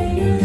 You.